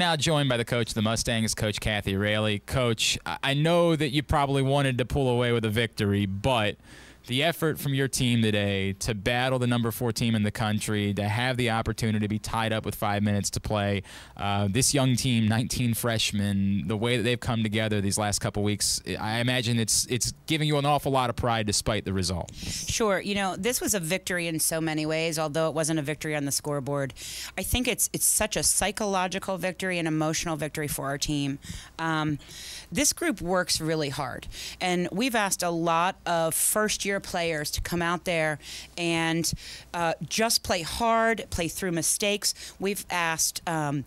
Now joined by the coach of the Mustangs, Coach Kathy Railey. Coach, I know that you probably wanted to pull away with a victory, but the effort from your team today to battle the number four team in the country, to have the opportunity to be tied up with five minutes to play, uh, this young team, 19 freshmen, the way that they've come together these last couple weeks, I imagine it's it's giving you an awful lot of pride despite the result. Sure, you know this was a victory in so many ways, although it wasn't a victory on the scoreboard. I think it's it's such a psychological victory and emotional victory for our team. Um, this group works really hard, and we've asked a lot of first year players to come out there and uh, just play hard, play through mistakes. We've asked um,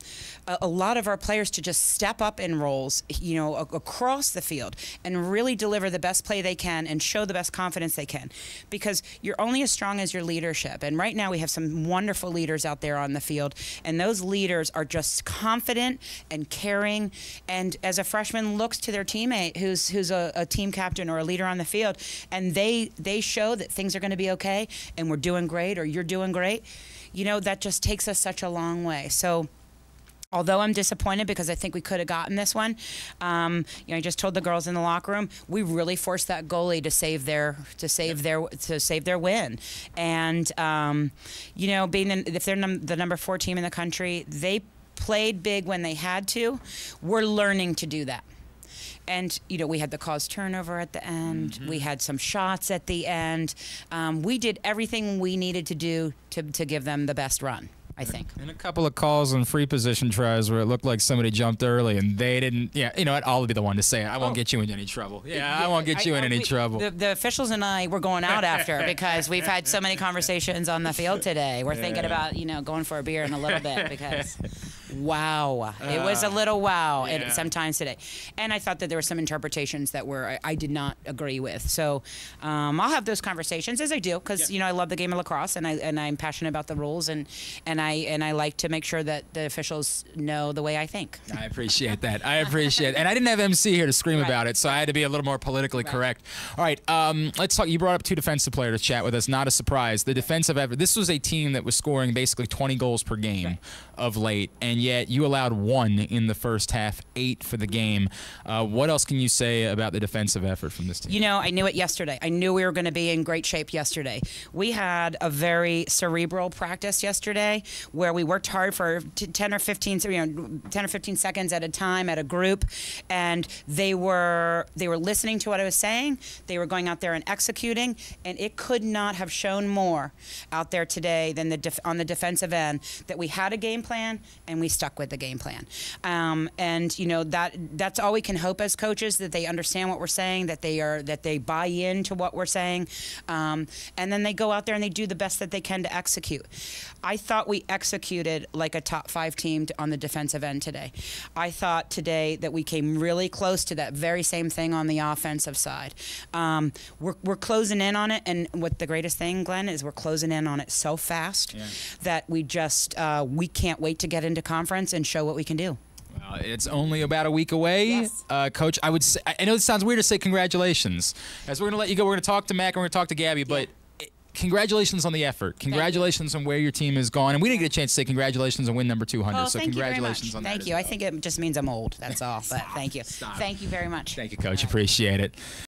a, a, lot of our players to just step up in roles, you know, across the field and really deliver the best play they can and show the best confidence they can, because you're only as strong as your leadership. And right now we have some wonderful leaders out there on the field, and those leaders are just confident and caring. And as a freshman looks to their teammate who's who's a, a team captain or a leader on the field, and they they show that things are going to be okay and we're doing great or you're doing great, you know, that just takes us such a long way. So, although I'm disappointed because I think we could have gotten this one, um, you know, I just told the girls in the locker room we really forced that goalie to save their to save their to save their win, and um, you know, being in, if they're num- the number four team in the country, they played big when they had to. We're learning to do that and you know we had the cause turnover at the end mm-hmm. we had some shots at the end um, we did everything we needed to do to, to give them the best run I think. And a couple of calls on free position tries where it looked like somebody jumped early and they didn't. Yeah, you know what? I'll be the one to say it. I won't oh. get you in any trouble. Yeah, yeah I won't get you I, in I, any we, trouble. The, the, officials and I were going out after because we've had so many conversations on the field today. We're yeah. thinking about you know going for a beer in a little bit because wow. Uh, it was a uh, little wow yeah. sometimes today. And I thought that there were some interpretations that were I, I did not agree with. So um, I'll have those conversations as I do because yeah. you know I love the game of lacrosse and I and I'm passionate about the rules and and I and I like to make sure that the officials know the way I think. I appreciate that. I appreciate it. And I didn't have MC here to scream right. about it, so I had to be a little more politically right. correct. All right, um, let's talk. You brought up two defensive players to chat with us. Not a surprise. The defensive effort. This was a team that was scoring basically 20 goals per game right. of late, and yet you allowed one in the first half, eight for the game. Uh, what else can you say about the defensive effort from this team? You know, I knew it yesterday. I knew we were going to be in great shape yesterday. We had a very cerebral practice yesterday where we worked hard for 10 or 15, you know, 10 or 15 seconds at a time at a group, and they were they were listening to what I was saying. They were going out there and executing, and it could not have shown more out there today than the on the defensive end that we had a game plan and we stuck with the game plan. Um, and you know that that's all we can hope as coaches that they understand what we're saying, that they are that they buy into what we're saying, um, and then they go out there and they do the best that they can to execute. I thought we executed like a top five team on the defensive end today. I thought today that we came really close to that very same thing on the offensive side. Um, we're, we're closing in on it, and what the greatest thing, Glenn, is we're closing in on it so fast yeah. that we just uh, we can't wait to get into conference and and show what we can do. Well, it's only about a week away, yes. uh, Coach. I would say I know it sounds weird to say congratulations. As we're going to let you go, we're going to talk to Mac and we're going to talk to Gabby, yeah. but congratulations on the effort. Congratulations on where your team has gone. And we didn't get a chance to say congratulations on win number 200. Oh, so congratulations on thank that. Thank you. I think it just means I'm old. That's all. But thank you. Stop. Thank you very much. Thank you, Coach. Appreciate it.